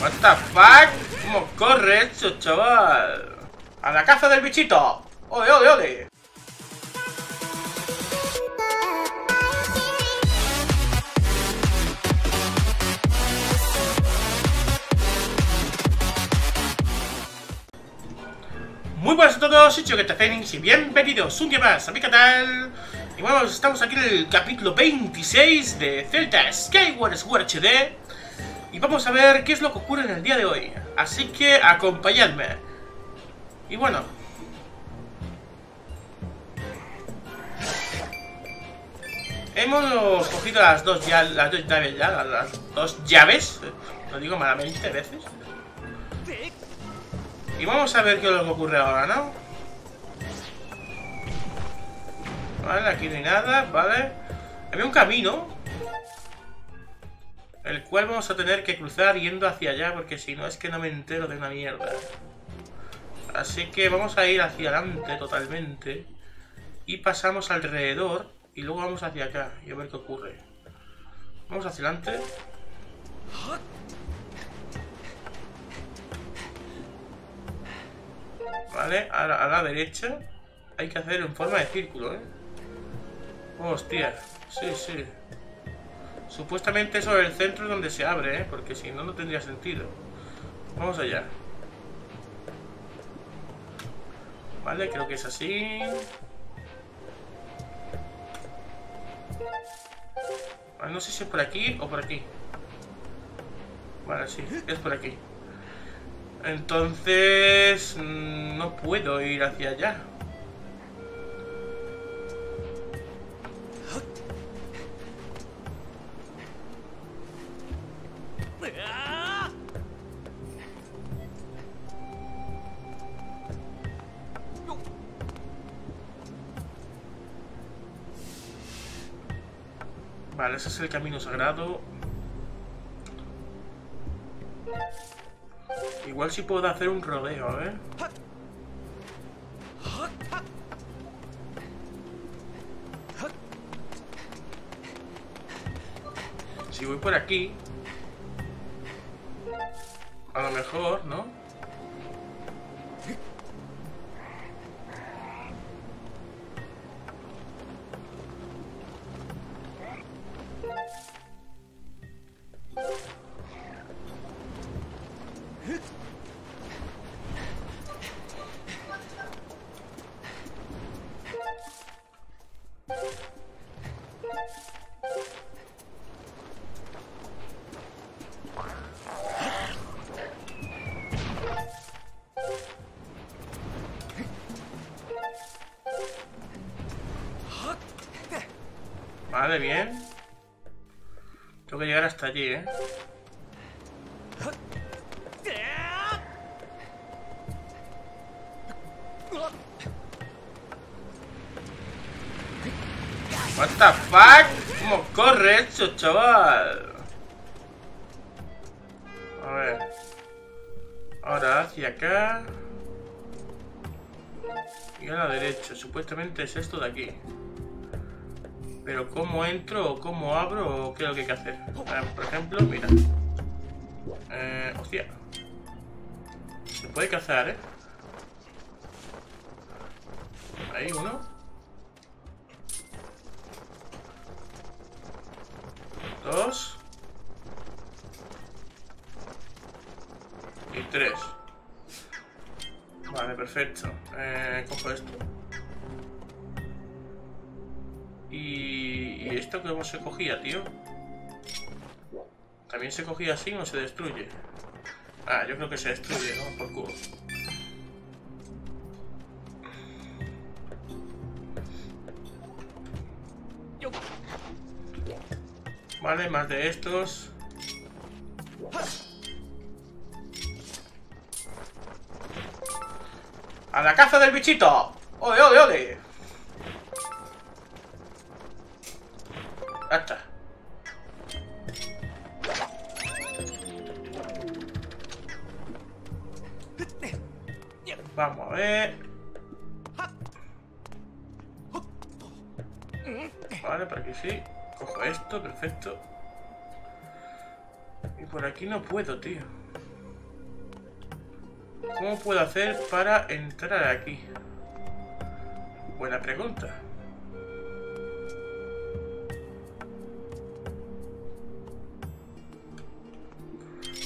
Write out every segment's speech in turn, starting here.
What the fuck? ¿Cómo corre eso, chaval? ¡A la caza del bichito! ¡Ole, ole, ole! Muy buenas a todos, soy Choqueta Phoenix y bienvenidos un día más a mi canal Y bueno, estamos aquí en el capítulo 26 de Zelda Skyward Sword HD Y vamos a ver qué es lo que ocurre en el día de hoy Así que acompañadme Y bueno Hemos cogido las dos, ya, las dos llaves ya, las, dos llaves Lo digo malamente a veces y vamos a ver qué es lo que ocurre ahora, ¿no? Vale, aquí no hay nada, vale. Había un camino. El cual vamos a tener que cruzar yendo hacia allá, porque si no es que no me entero de una mierda. Así que vamos a ir hacia adelante totalmente. Y pasamos alrededor. Y luego vamos hacia acá y a ver qué ocurre. Vamos hacia adelante. Vale, a la, a la, derecha hay que hacer en forma de círculo, ¿eh? Hostia, sí, sí. Supuestamente sobre el centro donde se abre, ¿eh? Porque si no, no tendría sentido. Vamos allá. Vale, creo que es así. No sé si es por aquí o por aquí. Vale, sí, es por aquí. Entonces... No puedo ir hacia allá. Ese es el camino sagrado. Igual si puedo hacer un rodeo, ¿eh? Si voy por aquí... A lo mejor, ¿no? Tengo que llegar hasta allí, ¿eh? What the fuck? ¿Cómo corre eso, chaval? A ver. Ahora hacia acá. Y a la derecha. Supuestamente es esto de aquí. Pero cómo entro o cómo abro o qué es lo que hay que hacer. Por ejemplo, mira. Eh, hostia. Se puede cazar, ¿eh? Ahí uno. Dos. Y tres. Vale, perfecto. Eh, cojo esto. Y, ¿Y esto cómo se cogía, tío? ¿También se cogía así o se destruye? Ah, yo creo que se destruye, ¿no? Por culo. Vale, más de estos. ¡A la caza del bichito! ¡Ole, ole, ole! Vamos a ver. Vale, para aquí sí. Cojo esto, perfecto. Y por aquí no puedo, tío. ¿Cómo puedo hacer para entrar aquí? Buena pregunta.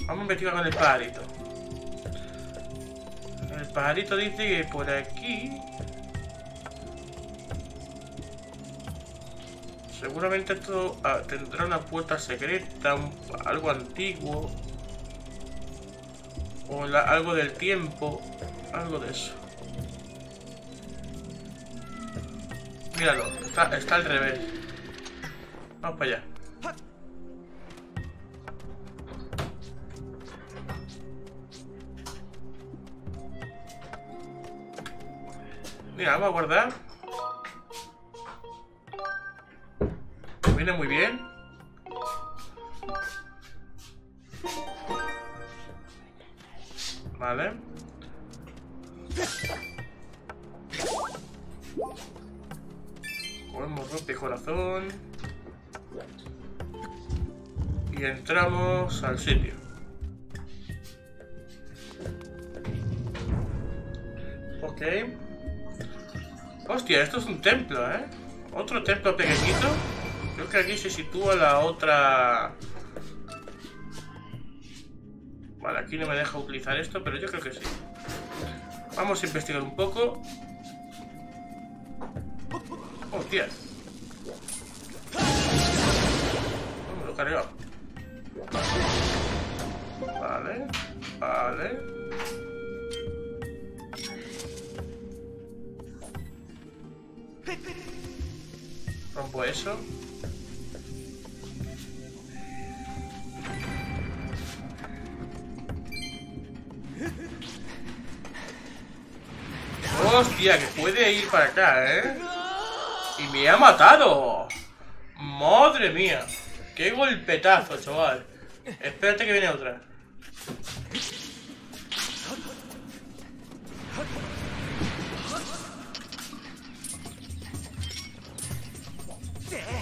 Vamos a investigar con el pajarito. Pajarito dice que por aquí... Seguramente esto ah, tendrá una puerta secreta, algo antiguo. O algo del tiempo. Algo de eso. Míralo, está, está al revés. Vamos para allá. Mira, vamos a guardar. Viene muy bien. Vale. Cogemos rompe corazón. Y entramos al sitio. Hostia, esto es un templo, ¿eh? Otro templo pequeñito. Creo que aquí se sitúa la otra... Vale, aquí no me deja utilizar esto, pero yo creo que sí. Vamos a investigar un poco. Hostia. Oh, me lo he cargado. Vale. Vale. Rompo eso. Hostia, que puede ir para acá, ¿eh? Y me ha matado. Madre mía. Qué golpetazo, chaval. Espérate que viene otra. Madre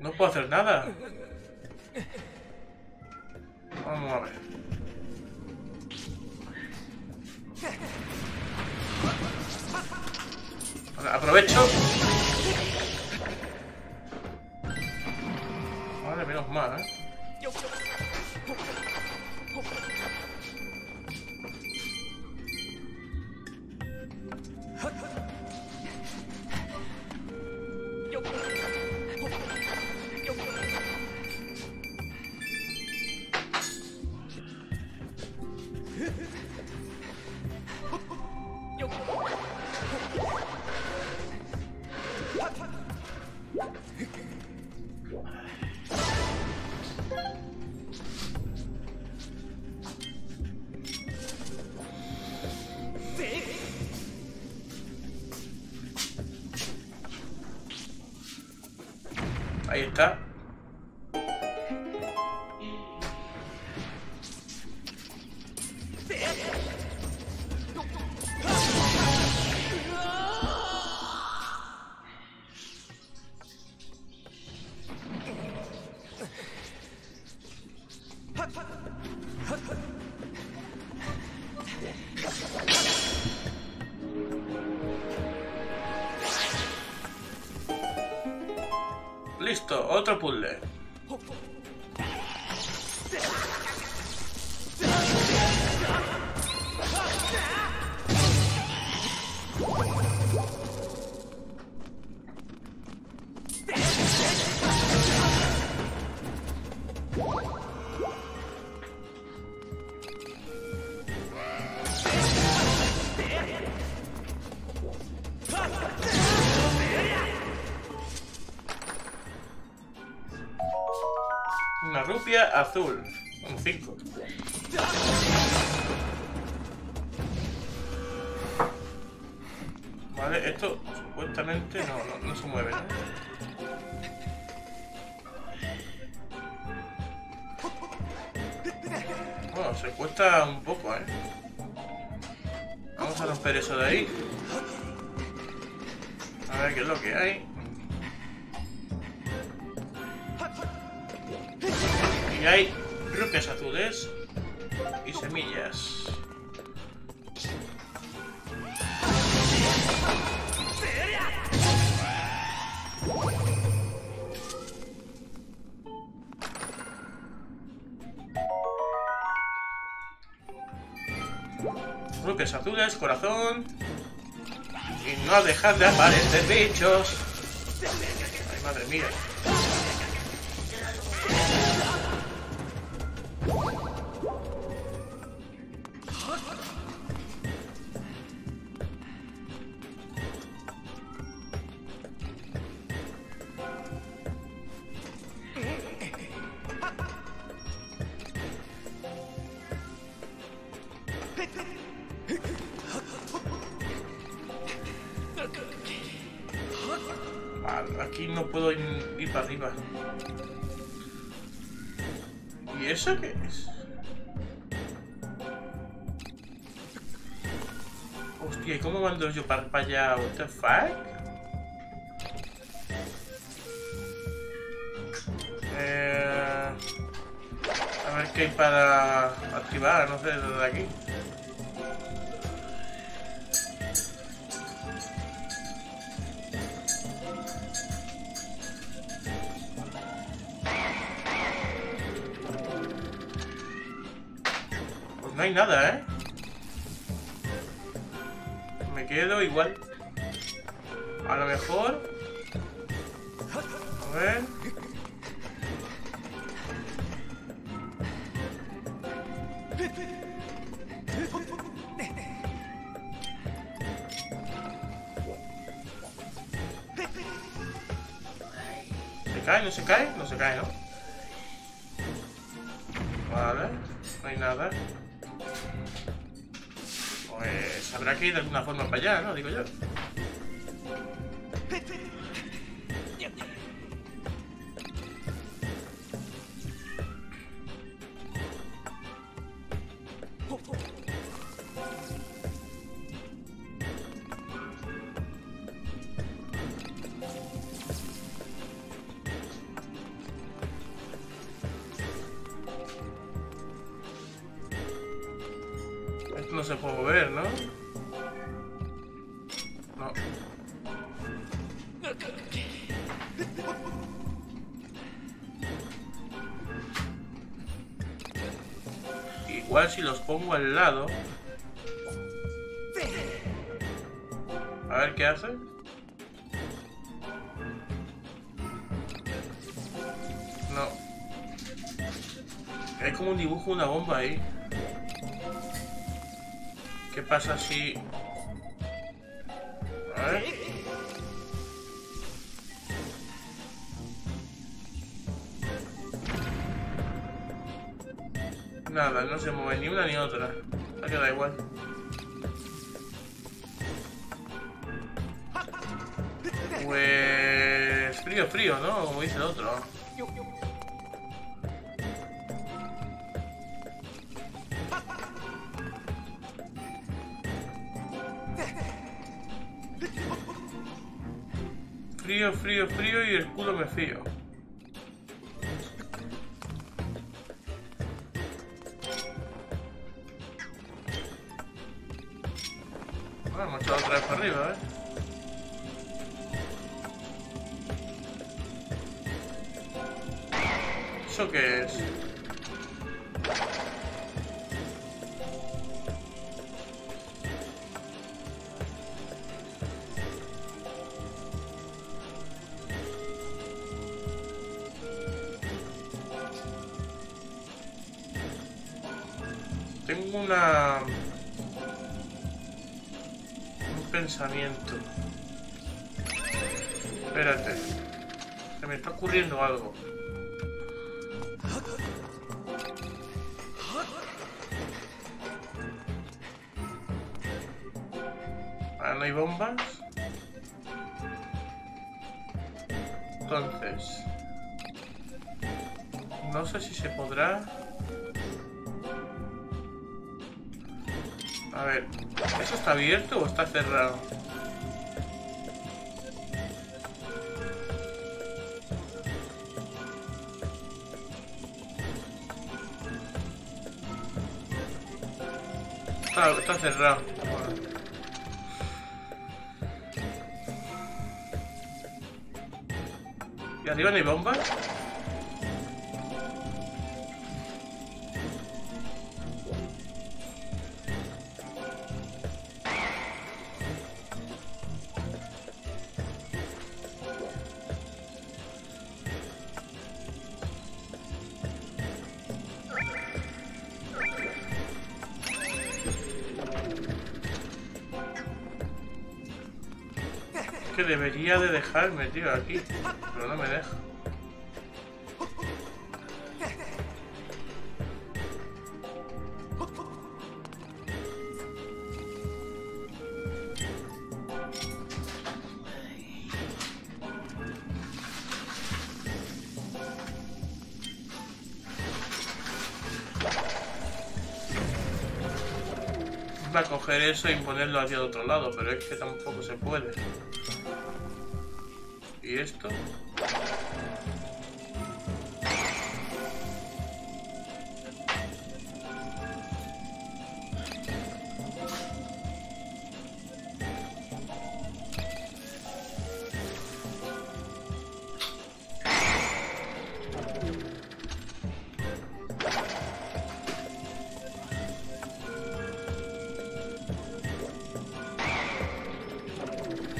No puedo hacer nada. Vamos a ver. Aprovecho. Vale, menos mal, ¿eh? Está. Azul. Un 5. Vale, esto supuestamente no, no, no se mueve, ¿no? Bueno, se cuesta un poco, ¿eh? Vamos a romper eso de ahí. A ver qué es lo que hay. Y hay rocas azules y semillas. Rupes azules, corazón. Y no dejad de aparecer bichos. Ay, madre mía. Aquí no puedo ir, para arriba. ¿Y eso qué es? Hostia, ¿y cómo mando yo para, para allá? ¿What the fuck? Eh, a ver qué hay para activar, no sé, desde aquí. No hay nada, ¿eh? Me quedo igual. A lo mejor... A ver... ¿Se cae? ¿No se cae? No se cae, ¿no? Alguna forma para allá, ¿no? Digo yo. No se puede mover. No. Los pongo al lado. A ver qué hace. No. Hay como un dibujo, una bomba ahí. ¿Qué pasa si...? A ver. Nada, no se mueve ni una ni otra. Me queda igual. Pues... Frío, frío, ¿no? Como dice el otro. Frío, frío, frío y el escudo me fío. Ah, hemos echado otra vez para arriba, ¿eh? ¿Eso qué es? Tengo una pensamiento. Espérate. Se me está ocurriendo algo. Ahora no hay bombas. Entonces... No sé si se podrá... A ver, ¿eso está abierto o está cerrado? Está, cerrado. ¿Y arriba no hay bombas? Debería de dejarme, tío, aquí. Pero no me deja. Va a coger eso y ponerlo hacia otro lado, pero es que tampoco se puede. ¿Y esto?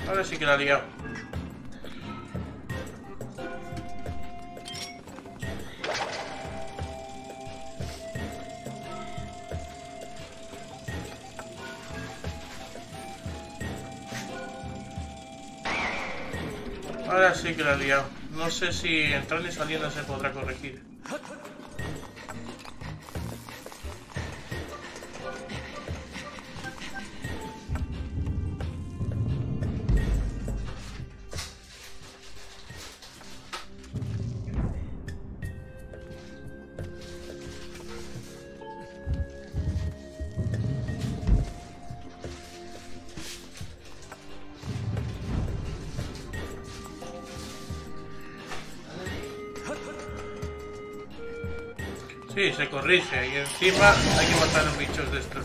Ahora sí que la ha liado. Que la liado. No sé si entrando y saliendo se podrá corregir. Sí, se corrige y encima hay que matar a los bichos de estos.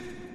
it!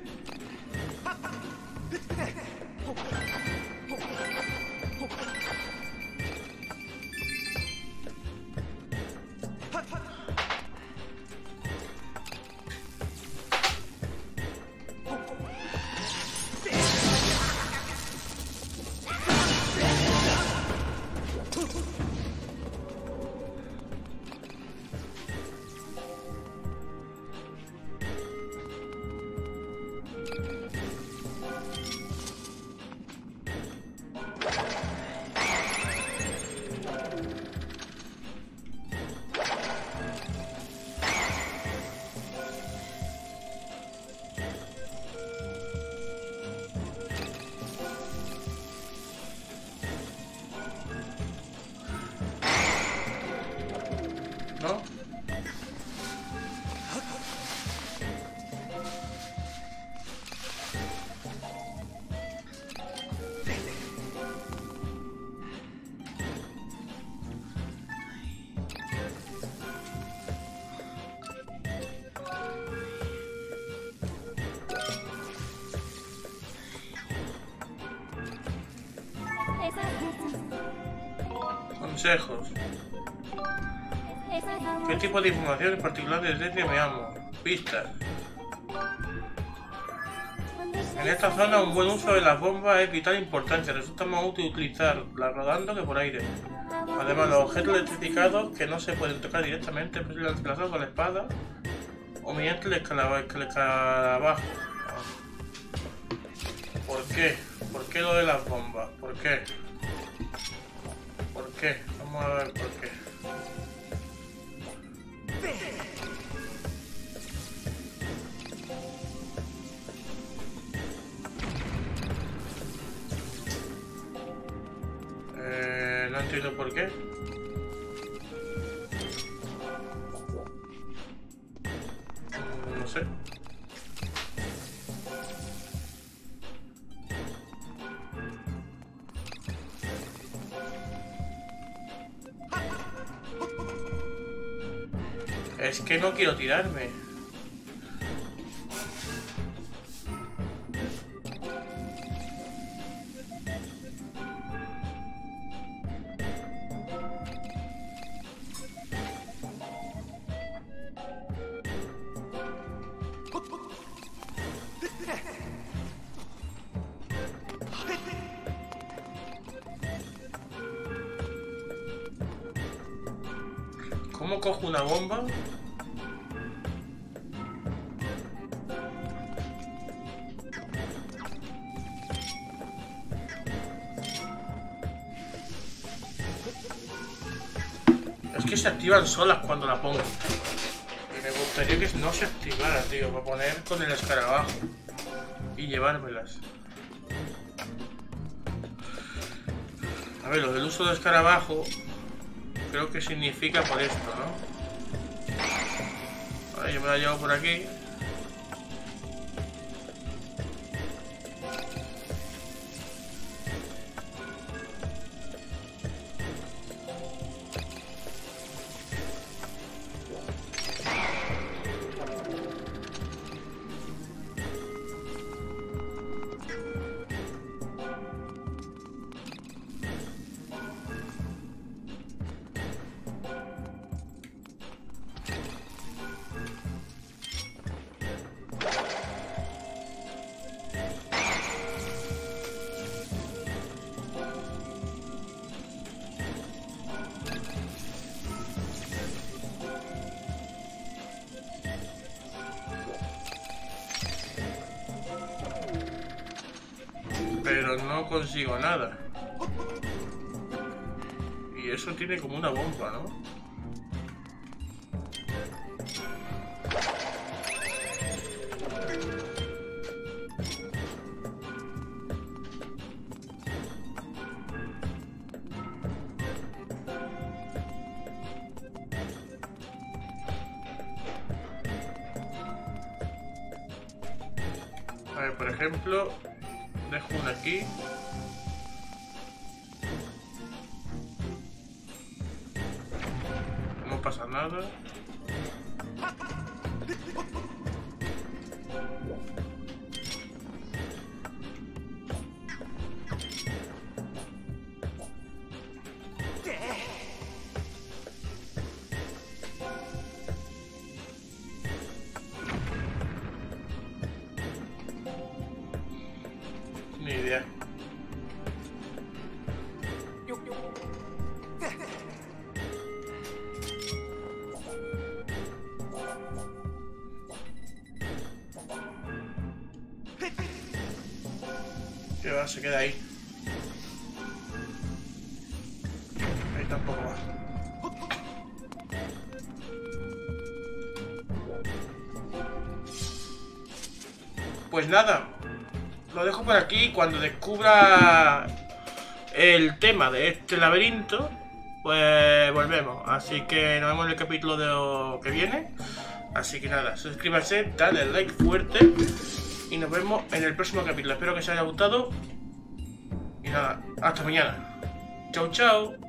¿Qué tipo de información en particular desde me amo? Pistas. En esta zona un buen uso de las bombas es vital importancia. Resulta más útil utilizarlas rodando que por aire. Además, los objetos electrificados que no se pueden tocar directamente es posible lanzarlos con la espada o mediante el escarabajo. ¿Por qué? ¿Por qué lo de las bombas? ¿Por qué? ¿Por qué? Vamos a ver por qué. Eh, no entiendo por qué. Es que no quiero tirarme. Se activan solas cuando la pongo. Me gustaría que no se activara, tío, para poner con el escarabajo. Y llevármelas. A ver, lo del uso del escarabajo creo que significa por esto, ¿no? Vale, yo me la llevo por aquí. Consigo nada. Y eso tiene como una bomba, ¿no? Por ejemplo, dejo una aquí. No pasa nada. Que va, se queda ahí. Ahí tampoco va. Pues nada, lo dejo por aquí. Cuando descubra el tema de este laberinto, pues volvemos. Así que nos vemos en el capítulo de lo que viene. Así que nada, suscríbanse, dale like fuerte. Y nos vemos en el próximo capítulo. Espero que os haya gustado. Y nada, hasta mañana. Chau, chau.